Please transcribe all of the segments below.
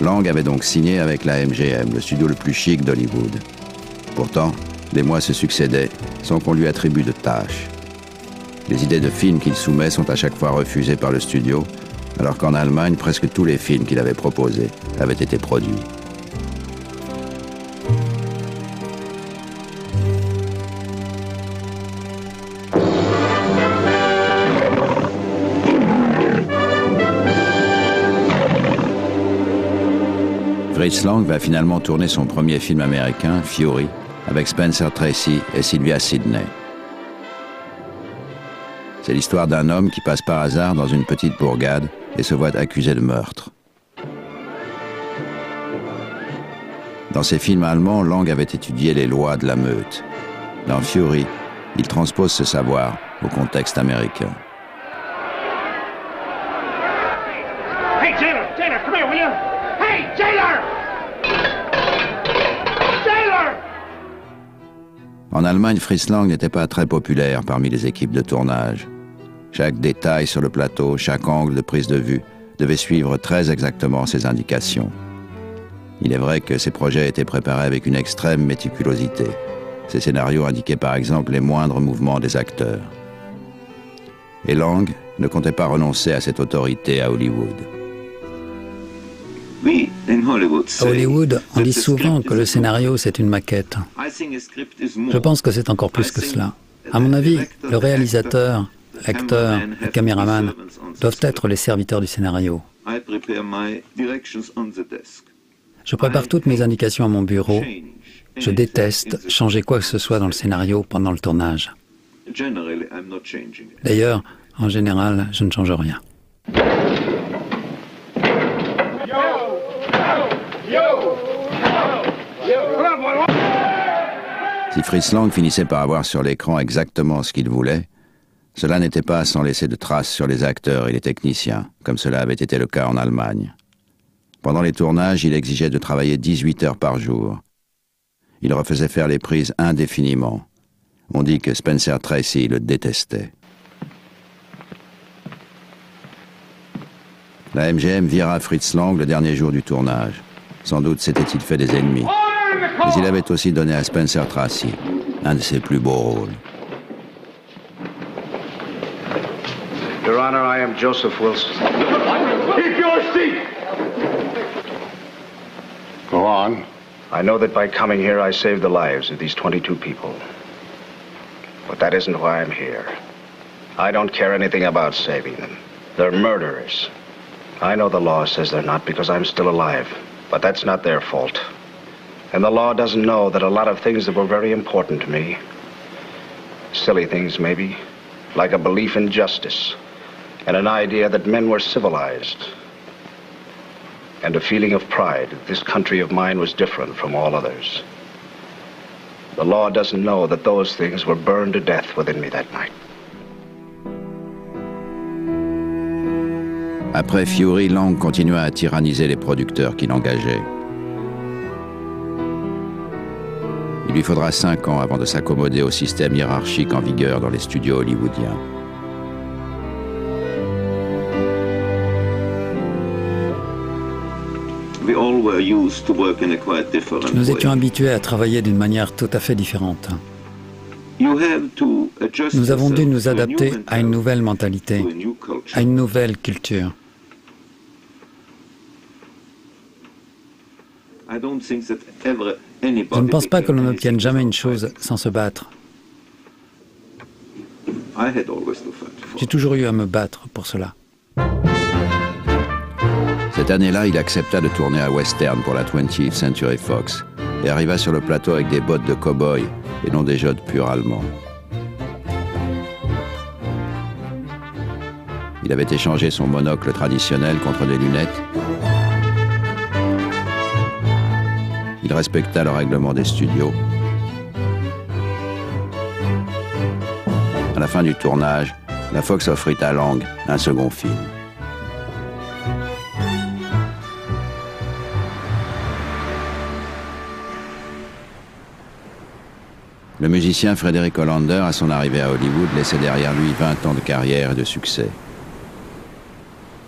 Lang avait donc signé avec la MGM, le studio le plus chic d'Hollywood. Pourtant, les mois se succédaient sans qu'on lui attribue de tâches. Les idées de films qu'il soumet sont à chaque fois refusées par le studio, alors qu'en Allemagne, presque tous les films qu'il avait proposés avaient été produits. Fritz Lang va finalement tourner son premier film américain, Fury, avec Spencer Tracy et Sylvia Sidney. C'est l'histoire d'un homme qui passe par hasard dans une petite bourgade et se voit accusé de meurtre. Dans ses films allemands, Lang avait étudié les lois de la meute. Dans Fury, il transpose ce savoir au contexte américain. En Allemagne, Fritz Lang n'était pas très populaire parmi les équipes de tournage. Chaque détail sur le plateau, chaque angle de prise de vue devait suivre très exactement ses indications. Il est vrai que ces projets étaient préparés avec une extrême méticulosité. Ces scénarios indiquaient par exemple les moindres mouvements des acteurs. Et Lang ne comptait pas renoncer à cette autorité à Hollywood. À Hollywood, on dit souvent que le scénario, c'est une maquette. Je pense que c'est encore plus que cela. À mon avis, le réalisateur, l'acteur, le caméraman doivent être les serviteurs du scénario. Je prépare toutes mes indications à mon bureau. Je déteste changer quoi que ce soit dans le scénario pendant le tournage. D'ailleurs, en général, je ne change rien. Si Fritz Lang finissait par avoir sur l'écran exactement ce qu'il voulait, cela n'était pas sans laisser de traces sur les acteurs et les techniciens, comme cela avait été le cas en Allemagne. Pendant les tournages, il exigeait de travailler 18 heures par jour. Il refaisait faire les prises indéfiniment. On dit que Spencer Tracy le détestait. La MGM vira Fritz Lang le dernier jour du tournage. Sans doute s'était-il fait des ennemis. Mais il avait aussi donné à Spencer Tracy un de ses plus beaux rôles. Your Honor, I am Joseph Wilson. Keep your seat! Go on. I know that by coming here I saved the lives of these 22 people. But that isn't why I'm here. I don't care anything about saving them. They're murderers. I know the law says they're not because I'm still alive, but that's not their fault. And the law doesn't know that a lot of things that were very important to me, silly things maybe, like a belief in justice, and an idea that men were civilized, and a feeling of pride that this country of mine was different from all others. The law doesn't know that those things were burned to death within me that night. Après Fury, Lang continua à tyranniser les producteurs qu'il engageait. Il lui faudra cinq ans avant de s'accommoder au système hiérarchique en vigueur dans les studios hollywoodiens. Nous étions habitués à travailler d'une manière tout à fait différente. Nous avons dû nous adapter à une nouvelle mentalité, à une nouvelle culture. Je ne pense pas que l'on obtienne jamais une chose sans se battre. J'ai toujours eu à me battre pour cela. Cette année-là, il accepta de tourner à Western pour la 20th Century Fox et arriva sur le plateau avec des bottes de cow-boy et non des jodes purs allemands. Il avait échangé son monocle traditionnel contre des lunettes. Il respecta le règlement des studios. À la fin du tournage, la Fox offrit à Lang un second film. Le musicien Frédéric Hollander, à son arrivée à Hollywood, laissait derrière lui 20 ans de carrière et de succès.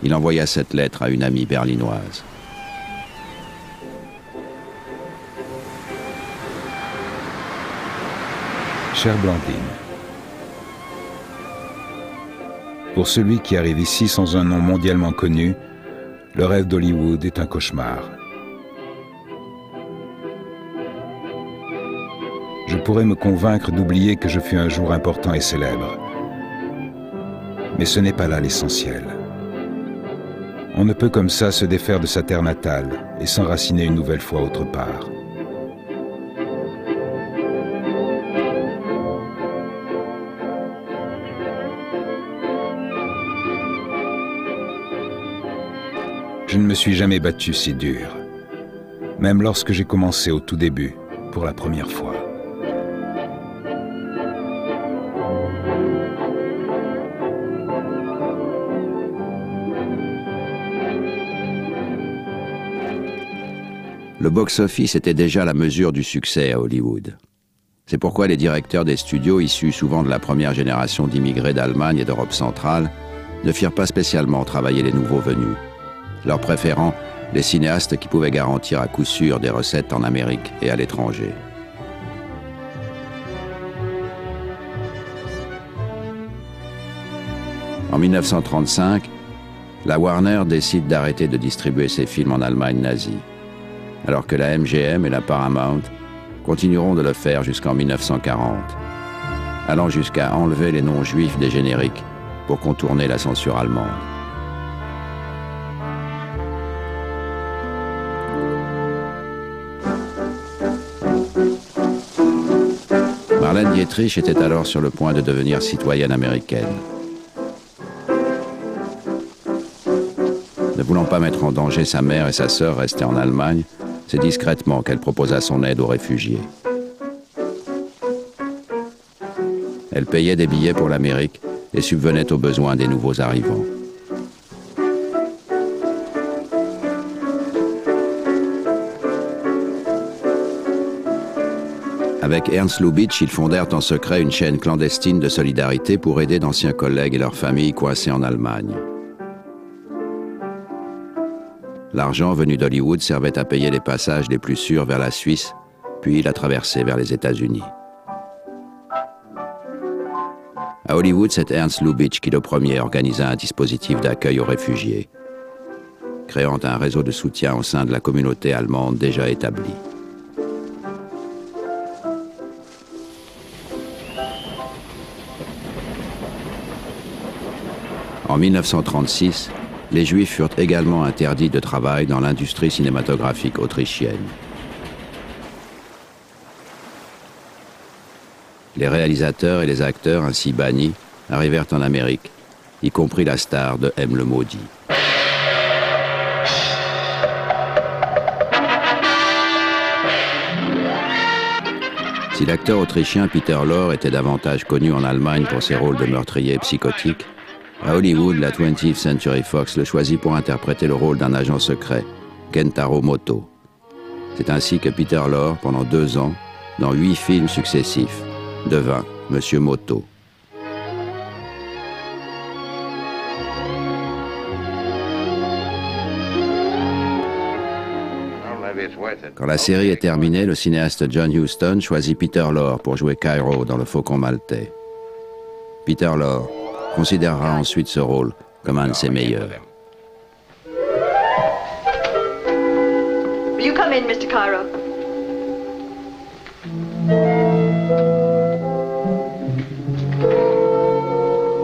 Il envoya cette lettre à une amie berlinoise. Chère Blandine, pour celui qui arrive ici sans un nom mondialement connu, le rêve d'Hollywood est un cauchemar. Je pourrais me convaincre d'oublier que je fus un jour important et célèbre. Mais ce n'est pas là l'essentiel. On ne peut comme ça se défaire de sa terre natale et s'enraciner une nouvelle fois autre part. Je ne me suis jamais battu si dur, même lorsque j'ai commencé au tout début, pour la première fois. Le box-office était déjà la mesure du succès à Hollywood. C'est pourquoi les directeurs des studios, issus souvent de la première génération d'immigrés d'Allemagne et d'Europe centrale, ne firent pas spécialement travailler les nouveaux venus leur préférant les cinéastes qui pouvaient garantir à coup sûr des recettes en Amérique et à l'étranger. En 1935, la Warner décide d'arrêter de distribuer ses films en Allemagne nazie, alors que la MGM et la Paramount continueront de le faire jusqu'en 1940, allant jusqu'à enlever les noms juifs des génériques pour contourner la censure allemande. Marlène Dietrich était alors sur le point de devenir citoyenne américaine. Ne voulant pas mettre en danger sa mère et sa sœur restées en Allemagne, c'est discrètement qu'elle proposa son aide aux réfugiés. Elle payait des billets pour l'Amérique et subvenait aux besoins des nouveaux arrivants. Avec Ernst Lubitsch, ils fondèrent en secret une chaîne clandestine de solidarité pour aider d'anciens collègues et leurs familles coincés en Allemagne. L'argent venu d'Hollywood servait à payer les passages les plus sûrs vers la Suisse, puis la traversée vers les États-Unis. À Hollywood, c'est Ernst Lubitsch qui le premier organisa un dispositif d'accueil aux réfugiés, créant un réseau de soutien au sein de la communauté allemande déjà établie. En 1936, les Juifs furent également interdits de travail dans l'industrie cinématographique autrichienne. Les réalisateurs et les acteurs ainsi bannis arrivèrent en Amérique, y compris la star de M. le Maudit. Si l'acteur autrichien Peter Lorre était davantage connu en Allemagne pour ses rôles de meurtrier psychotique, à Hollywood, la 20th Century Fox le choisit pour interpréter le rôle d'un agent secret, Kentaro Moto. C'est ainsi que Peter Lorre, pendant deux ans, dans huit films successifs, devint Monsieur Moto. Quand la série est terminée, le cinéaste John Huston choisit Peter Lorre pour jouer Cairo dans Le Faucon Maltais. Peter Lorre, considérera ensuite ce rôle comme un de ses meilleurs. Will you come in, Mr. Cairo?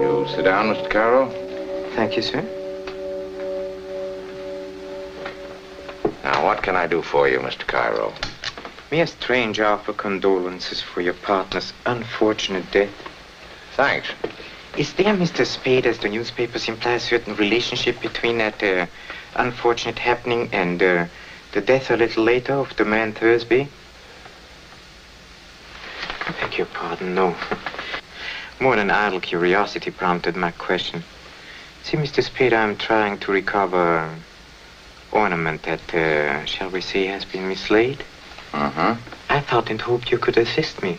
You sit down, Mr. Cairo. Thank you, sir. Now, what can I do for you, Mr. Cairo? May a strange offer condolences for your partner's unfortunate death? Thanks. Is there, Mr. Spade, as the newspapers imply, a certain relationship between that uh, unfortunate happening and uh, the death a little later of the man Thursby? I beg your pardon, no. More than idle curiosity prompted my question. See, Mr. Spade, I'm trying to recover ornament that, uh, shall we say, has been mislaid. Uh-huh. I thought and hoped you could assist me.